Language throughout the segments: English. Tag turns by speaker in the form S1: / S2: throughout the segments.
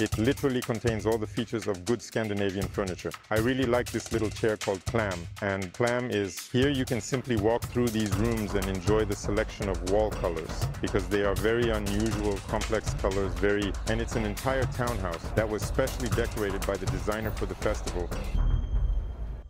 S1: It literally contains all the features of good Scandinavian furniture. I really like this little chair called Clam. And Clam is, here you can simply walk through these rooms and enjoy the selection of wall colors because they are very unusual, complex colors, very, and it's an entire townhouse that was specially decorated by the designer for the festival.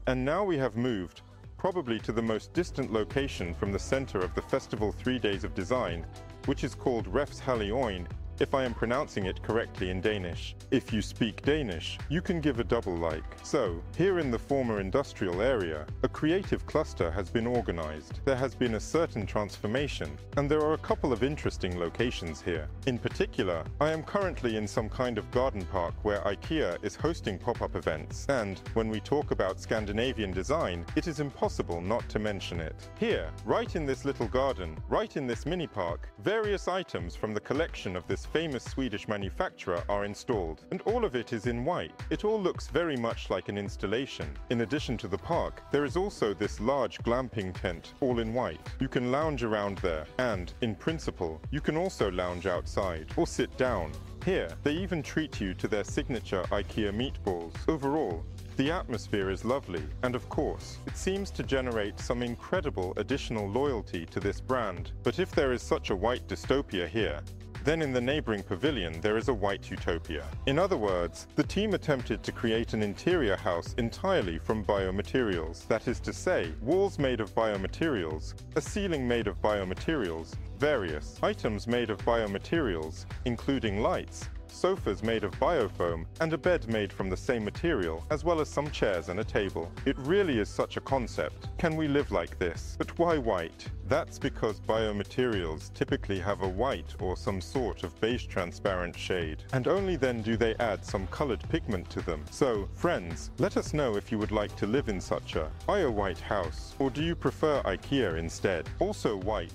S1: And now we have moved, probably to the most distant location from the center of the festival Three Days of Design, which is called Refshaleøen if I am pronouncing it correctly in Danish. If you speak Danish, you can give a double like. So, here in the former industrial area, a creative cluster has been organized. There has been a certain transformation, and there are a couple of interesting locations here. In particular, I am currently in some kind of garden park where IKEA is hosting pop-up events, and when we talk about Scandinavian design, it is impossible not to mention it. Here, right in this little garden, right in this mini park, various items from the collection of this famous Swedish manufacturer are installed, and all of it is in white. It all looks very much like an installation. In addition to the park, there is also this large glamping tent, all in white. You can lounge around there, and, in principle, you can also lounge outside, or sit down. Here, they even treat you to their signature IKEA meatballs. Overall, the atmosphere is lovely, and of course, it seems to generate some incredible additional loyalty to this brand. But if there is such a white dystopia here, then in the neighboring pavilion there is a white utopia. In other words, the team attempted to create an interior house entirely from biomaterials. That is to say, walls made of biomaterials, a ceiling made of biomaterials, various items made of biomaterials, including lights, sofas made of biofoam, and a bed made from the same material, as well as some chairs and a table. It really is such a concept. Can we live like this? But why white? That's because biomaterials typically have a white or some sort of beige transparent shade, and only then do they add some colored pigment to them. So, friends, let us know if you would like to live in such a bio-white house, or do you prefer IKEA instead? Also white,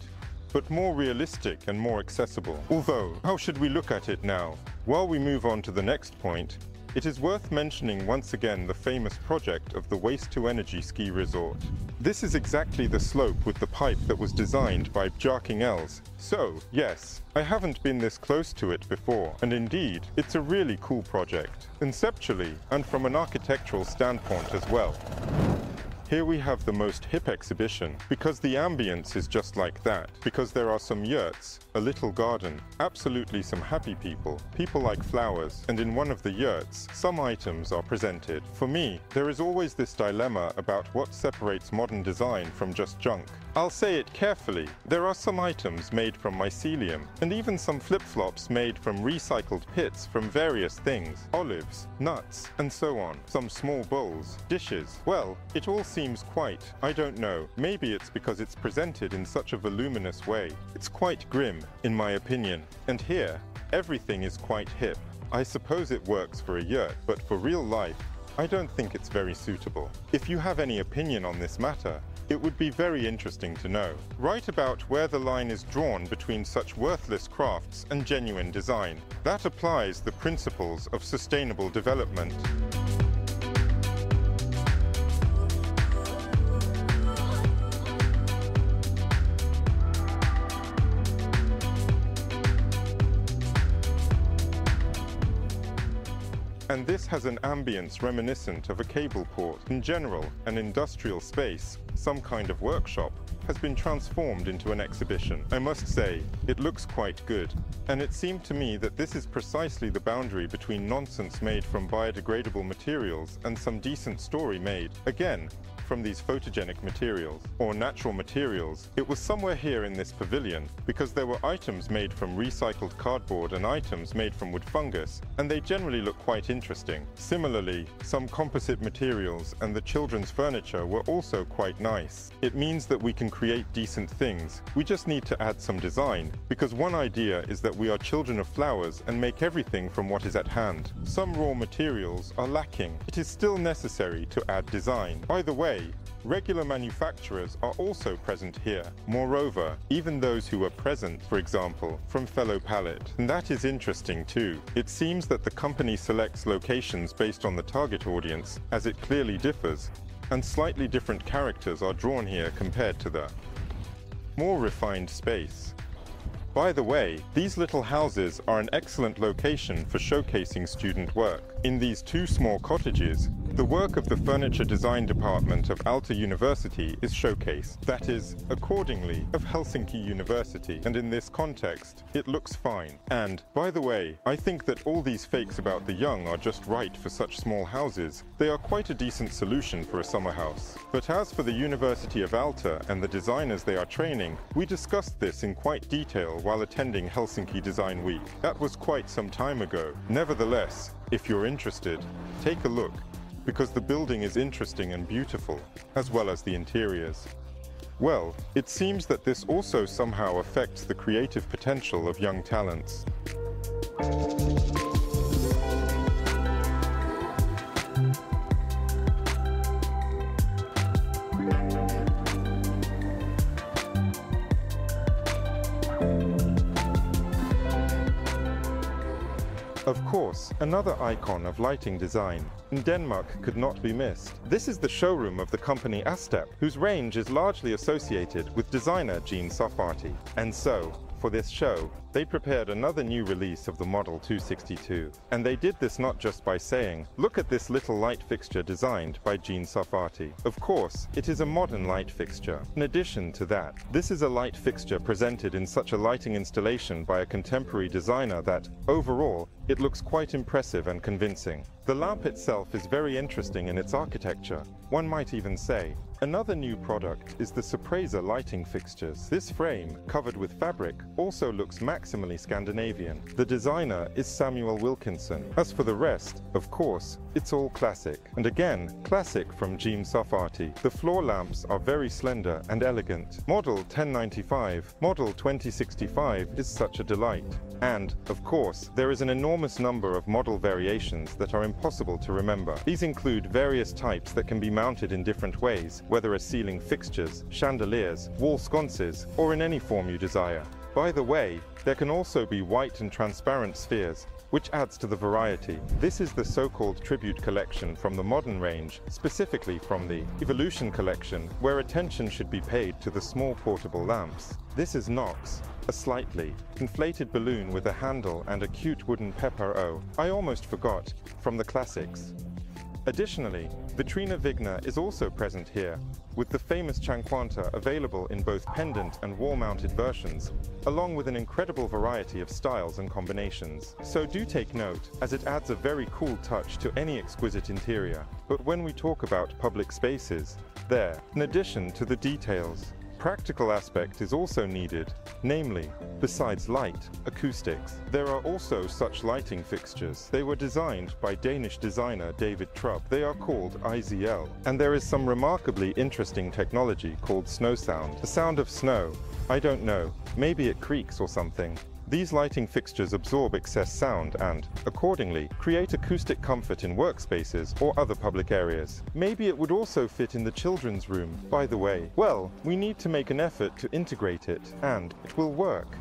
S1: but more realistic and more accessible. Although, how should we look at it now? While we move on to the next point, it is worth mentioning once again the famous project of the Waste-to-Energy ski resort. This is exactly the slope with the pipe that was designed by Bjarke Ingels. So, yes, I haven't been this close to it before, and indeed, it's a really cool project, conceptually and from an architectural standpoint as well. Here we have the most hip exhibition, because the ambience is just like that, because there are some yurts, a little garden, absolutely some happy people, people like flowers, and in one of the yurts, some items are presented. For me, there is always this dilemma about what separates modern design from just junk. I'll say it carefully, there are some items made from mycelium, and even some flip-flops made from recycled pits from various things, olives, nuts, and so on, some small bowls, dishes. Well, it all seems quite, I don't know, maybe it's because it's presented in such a voluminous way. It's quite grim, in my opinion. And here, everything is quite hip. I suppose it works for a yurt, but for real life, I don't think it's very suitable. If you have any opinion on this matter, it would be very interesting to know. Write about where the line is drawn between such worthless crafts and genuine design. That applies the principles of sustainable development. And this has an ambience reminiscent of a cable port. In general, an industrial space, some kind of workshop, has been transformed into an exhibition. I must say, it looks quite good. And it seemed to me that this is precisely the boundary between nonsense made from biodegradable materials and some decent story made. Again, from these photogenic materials, or natural materials, it was somewhere here in this pavilion, because there were items made from recycled cardboard and items made from wood fungus, and they generally look quite interesting. Similarly, some composite materials and the children's furniture were also quite nice. It means that we can create decent things. We just need to add some design, because one idea is that we are children of flowers and make everything from what is at hand. Some raw materials are lacking. It is still necessary to add design. By the way, regular manufacturers are also present here. Moreover, even those who were present, for example, from Fellow Palette. And that is interesting too. It seems that the company selects locations based on the target audience, as it clearly differs, and slightly different characters are drawn here compared to the more refined space. By the way, these little houses are an excellent location for showcasing student work. In these two small cottages, the work of the furniture design department of Aalto University is showcased. That is, accordingly, of Helsinki University. And in this context, it looks fine. And, by the way, I think that all these fakes about the young are just right for such small houses. They are quite a decent solution for a summer house. But as for the University of Aalto and the designers they are training, we discussed this in quite detail while attending Helsinki Design Week. That was quite some time ago. Nevertheless, if you're interested, take a look, because the building is interesting and beautiful, as well as the interiors. Well, it seems that this also somehow affects the creative potential of young talents. Of course, another icon of lighting design in Denmark could not be missed. This is the showroom of the company Astep, whose range is largely associated with designer Gino Sarfatti. And so, for this show, they prepared another new release of the Model 262. And they did this not just by saying, look at this little light fixture designed by Gino Sarfatti. Of course, it is a modern light fixture. In addition to that, this is a light fixture presented in such a lighting installation by a contemporary designer that, overall, it looks quite impressive and convincing. The lamp itself is very interesting in its architecture. One might even say, Another new product is the Surpresa lighting fixtures. This frame, covered with fabric, also looks maximally Scandinavian. The designer is Samuel Wilkinson. As for the rest, of course, it's all classic. And again, classic from Gino Sarfatti. The floor lamps are very slender and elegant. Model 1095, Model 2065 is such a delight. And, of course, there is an enormous number of model variations that are impossible to remember. These include various types that can be mounted in different ways, whether as ceiling fixtures, chandeliers, wall sconces, or in any form you desire. By the way, there can also be white and transparent spheres, which adds to the variety. This is the so-called tribute collection from the modern range, specifically from the Evolution collection, where attention should be paid to the small portable lamps. This is Nox, a slightly inflated balloon with a handle and a cute wooden pepper O. I almost forgot, from the classics. Additionally, Vittoriano Viganò is also present here, with the famous Cinquanta available in both pendant and wall-mounted versions, along with an incredible variety of styles and combinations. So do take note, as it adds a very cool touch to any exquisite interior. But when we talk about public spaces, there, in addition to the details, practical aspect is also needed, namely, besides light, acoustics. There are also such lighting fixtures. They were designed by Danish designer David Trupp. They are called IZL. And there is some remarkably interesting technology called snow sound. The sound of snow. I don't know. Maybe it creaks or something. These lighting fixtures absorb excess sound and, accordingly, create acoustic comfort in workspaces or other public areas. Maybe it would also fit in the children's room, by the way. Well, we need to make an effort to integrate it, and it will work.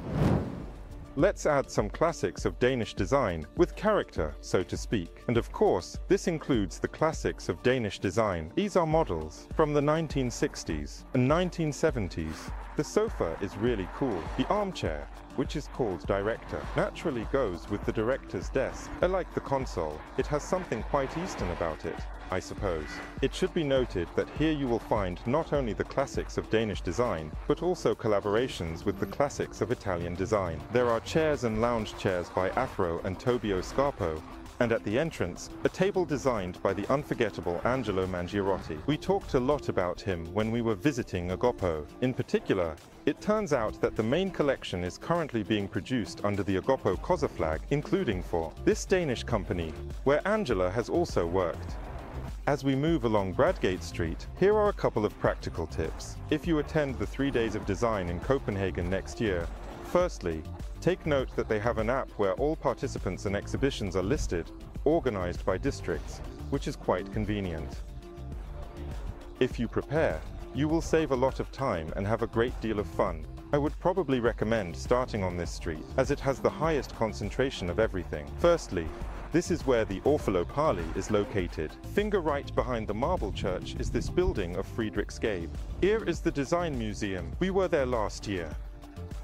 S1: Let's add some classics of Danish design, with character, so to speak. And of course, this includes the classics of Danish design. These are models from the 1960s and 1970s. The sofa is really cool. The armchair which is called Director, naturally goes with the director's desk. Unlike the console, it has something quite Eastern about it, I suppose. It should be noted that here you will find not only the classics of Danish design, but also collaborations with the classics of Italian design. There are chairs and lounge chairs by Afra and Tobia Scarpa, and at the entrance, a table designed by the unforgettable Angelo Mangiarotti. We talked a lot about him when we were visiting Agape. In particular, it turns out that the main collection is currently being produced under the Agapecasa flag, including for this Danish company, where Angela has also worked. As we move along Bredgade Street, here are a couple of practical tips. If you attend the three days of design in Copenhagen next year, firstly, Take note that they have an app where all participants and exhibitions are listed, organized by districts, which is quite convenient. If you prepare, you will save a lot of time and have a great deal of fun. I would probably recommend starting on this street, as it has the highest concentration of everything. Firstly, this is where the Orfolo Pali is located. Finger right behind the marble church is this building of Friedrich Skabe. Here is the Design Museum. We were there last year.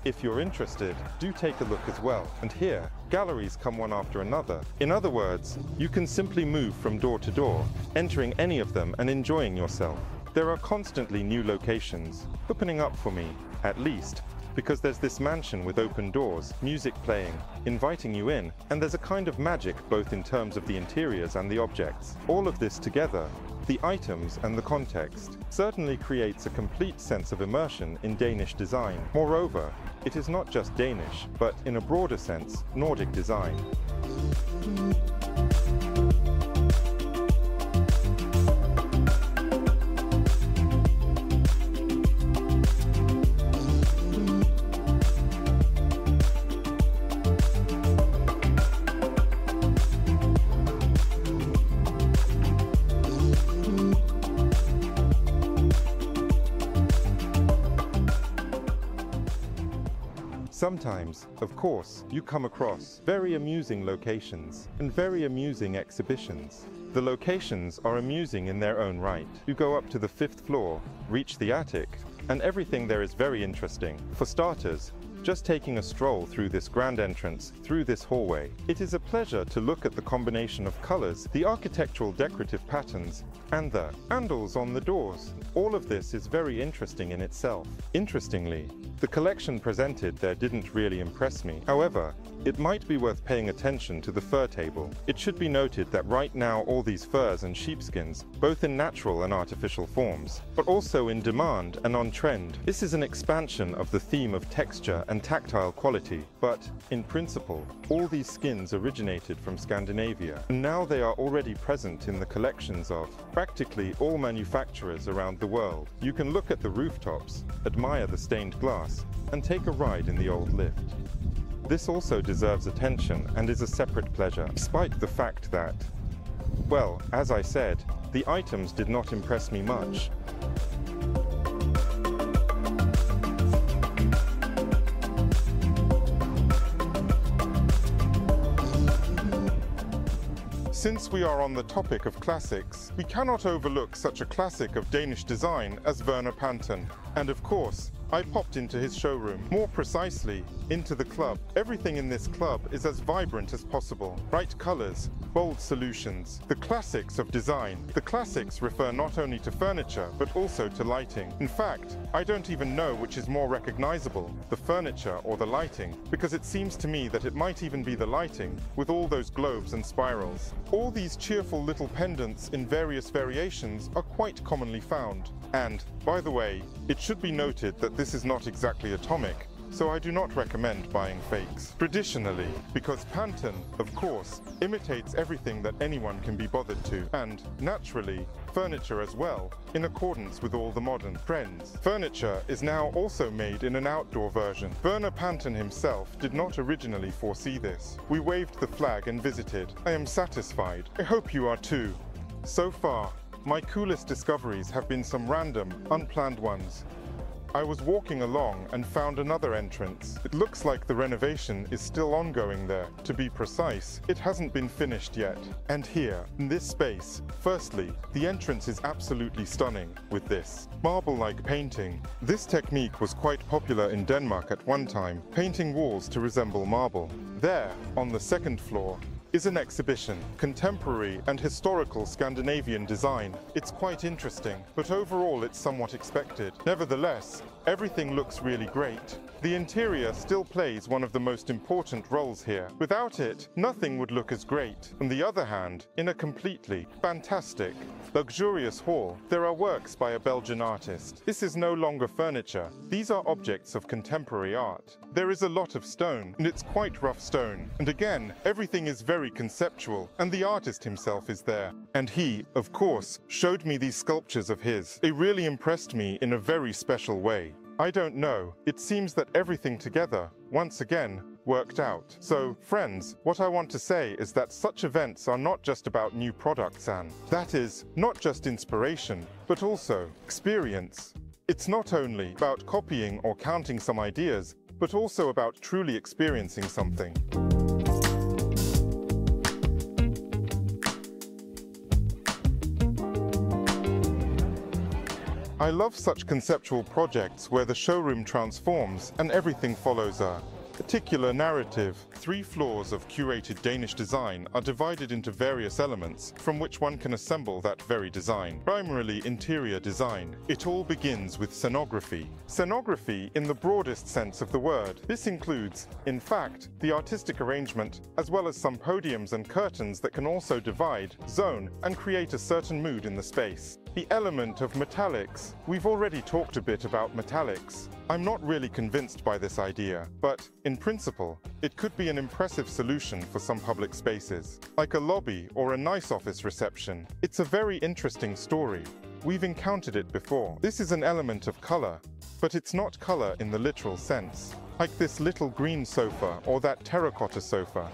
S1: If you're interested, do take a look as well. And here, galleries come one after another. In other words, you can simply move from door to door, entering any of them and enjoying yourself. There are constantly new locations, opening up for me, at least, because there's this mansion with open doors, music playing, inviting you in, and there's a kind of magic both in terms of the interiors and the objects. All of this together, the items and the context, certainly creates a complete sense of immersion in Danish design. Moreover, it is not just Danish, but in a broader sense, Nordic design. Sometimes, of course, you come across very amusing locations and very amusing exhibitions. The locations are amusing in their own right. You go up to the fifth floor, reach the attic, and everything there is very interesting. For starters, just taking a stroll through this grand entrance, through this hallway, it is a pleasure to look at the combination of colors, the architectural decorative patterns, and the handles on the doors. All of this is very interesting in itself. Interestingly, the collection presented there didn't really impress me. However, it might be worth paying attention to the fur table. It should be noted that right now all these furs and sheepskins, both in natural and artificial forms, but also in demand and on trend. This is an expansion of the theme of texture and tactile quality, but in principle, all these skins originated from Scandinavia, and now they are already present in the collections of practically all manufacturers around the world. You can look at the rooftops, admire the stained glass, and take a ride in the old lift. This also deserves attention and is a separate pleasure, despite the fact that, well, as I said, the items did not impress me much. Since we are on the topic of classics, we cannot overlook such a classic of Danish design as Verner Panton. And of course, I popped into his showroom, more precisely, into the club. Everything in this club is as vibrant as possible. Bright colors, bold solutions, the classics of design. The classics refer not only to furniture, but also to lighting. In fact, I don't even know which is more recognizable, the furniture or the lighting, because it seems to me that it might even be the lighting, with all those globes and spirals. All these cheerful little pendants in various variations are quite commonly found. And, by the way, it should be noted that this is not exactly atomic, so I do not recommend buying fakes. Traditionally, because Panton, of course, imitates everything that anyone can be bothered to, and, naturally, furniture as well, in accordance with all the modern trends. Furniture is now also made in an outdoor version. Verner Panton himself did not originally foresee this. We waved the flag and visited. I am satisfied. I hope you are too. So far, my coolest discoveries have been some random, unplanned ones. I was walking along and found another entrance. It looks like the renovation is still ongoing there. To be precise, it hasn't been finished yet. And here, in this space, firstly, the entrance is absolutely stunning with this marble-like painting. This technique was quite popular in Denmark at one time, painting walls to resemble marble. There, on the second floor, is an exhibition, contemporary and historical Scandinavian design. It's quite interesting, but overall it's somewhat expected. Nevertheless, everything looks really great. The interior still plays one of the most important roles here. Without it, nothing would look as great. On the other hand, in a completely fantastic, luxurious hall, there are works by a Belgian artist. This is no longer furniture. These are objects of contemporary art. There is a lot of stone, and it's quite rough stone. And again, everything is very conceptual, and the artist himself is there. And he, of course, showed me these sculptures of his. It really impressed me in a very special way. I don't know. It seems that everything together, once again, worked out. So, friends, what I want to say is that such events are not just about new products and that is, not just inspiration, but also experience. It's not only about copying or counting some ideas, but also about truly experiencing something. I love such conceptual projects where the showroom transforms and everything follows a particular narrative. Three floors of curated Danish design are divided into various elements from which one can assemble that very design. Primarily interior design. It all begins with scenography. Scenography in the broadest sense of the word. This includes, in fact, the artistic arrangement, as well as some podiums and curtains that can also divide, zone, and create a certain mood in the space. The element of metallics. We've already talked a bit about metallics. I'm not really convinced by this idea, but in principle, it could be an impressive solution for some public spaces, like a lobby or a nice office reception. It's a very interesting story. We've encountered it before. This is an element of color, but it's not color in the literal sense. Like this little green sofa or that terracotta sofa.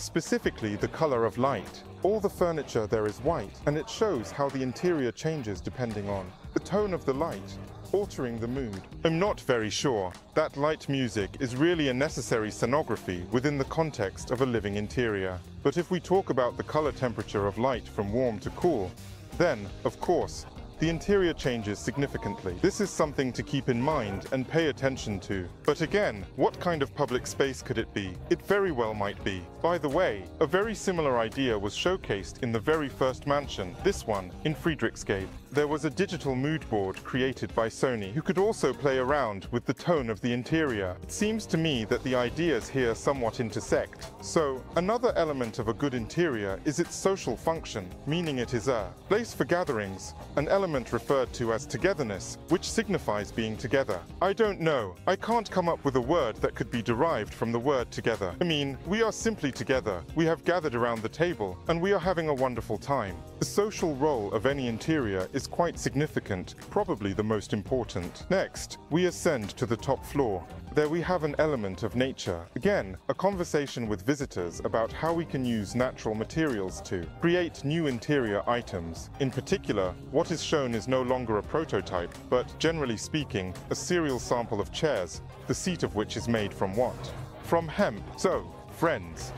S1: Specifically the color of light. All the furniture there is white, and it shows how the interior changes depending on the tone of the light, altering the mood. I'm not very sure that light music is really a necessary scenography within the context of a living interior. But if we talk about the color temperature of light from warm to cool, then, of course, the interior changes significantly. This is something to keep in mind and pay attention to. But again, what kind of public space could it be? It very well might be. By the way, a very similar idea was showcased in the very first mansion, this one, in Friedrichsgate. There was a digital mood board created by Sony who could also play around with the tone of the interior. It seems to me that the ideas here somewhat intersect. So, another element of a good interior is its social function, meaning it is a place for gatherings, an element referred to as togetherness, which signifies being together. I don't know, I can't come up with a word that could be derived from the word together. I mean, we are simply together, we have gathered around the table, and we are having a wonderful time. The social role of any interior is quite significant, probably the most important. Next, we ascend to the top floor. There we have an element of nature. Again, a conversation with visitors about how we can use natural materials to create new interior items. In particular, what is shown is no longer a prototype, but generally speaking, a serial sample of chairs, the seat of which is made from what? From hemp. So, friends,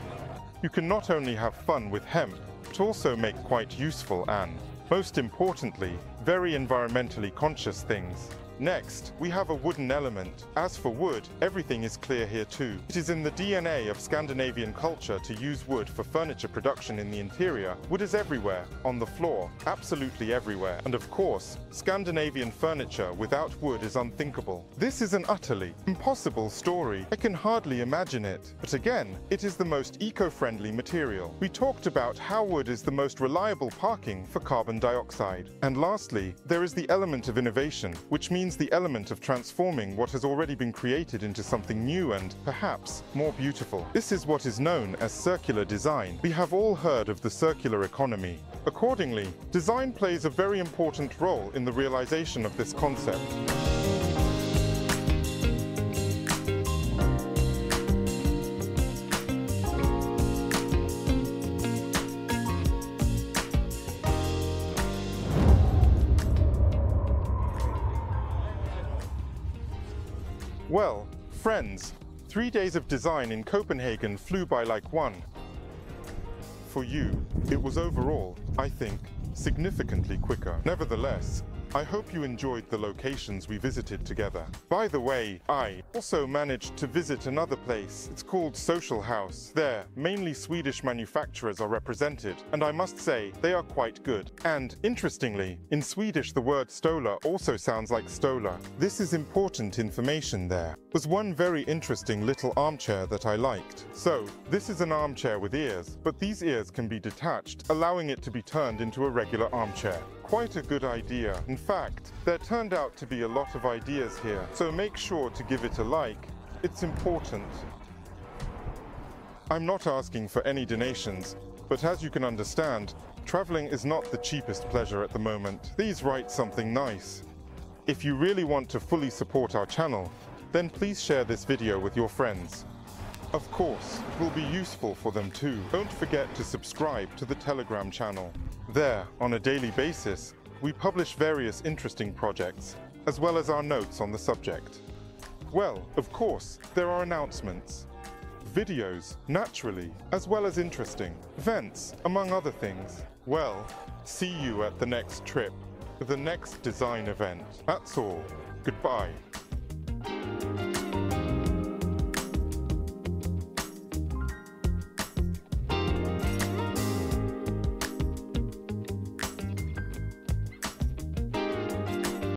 S1: you can not only have fun with hemp, but also make quite useful and, most importantly, very environmentally conscious things. Next, we have a wooden element. As for wood, everything is clear here too. It is in the DNA of Scandinavian culture to use wood for furniture production in the interior. Wood is everywhere, on the floor, absolutely everywhere. And of course, Scandinavian furniture without wood is unthinkable. This is an utterly impossible story. I can hardly imagine it. But again, it is the most eco-friendly material. We talked about how wood is the most reliable parking for carbon dioxide. And lastly, there is the element of innovation, which means the element of transforming what has already been created into something new and, perhaps, more beautiful. This is what is known as circular design. We have all heard of the circular economy. Accordingly, design plays a very important role in the realization of this concept. Well, friends, three days of design in Copenhagen flew by like one. For you, it was overall, I think, significantly quicker. Nevertheless, I hope you enjoyed the locations we visited together. By the way, I also managed to visit another place. It's called Social House. There, mainly Swedish manufacturers are represented, and I must say, they are quite good. And interestingly, in Swedish the word stola also sounds like stola. This is important information there. Was one very interesting little armchair that I liked. So, this is an armchair with ears, but these ears can be detached, allowing it to be turned into a regular armchair quite a good idea. In fact, there turned out to be a lot of ideas here, so make sure to give it a like. It's important. I'm not asking for any donations, but as you can understand, traveling is not the cheapest pleasure at the moment. Please write something nice. If you really want to fully support our channel, then please share this video with your friends. Of course, it will be useful for them too. Don't forget to subscribe to the Telegram channel. There, on a daily basis, we publish various interesting projects, as well as our notes on the subject. Well, of course, there are announcements. Videos, naturally, as well as interesting. Events, among other things. Well, see you at the next trip. the next design event. That's all. Goodbye.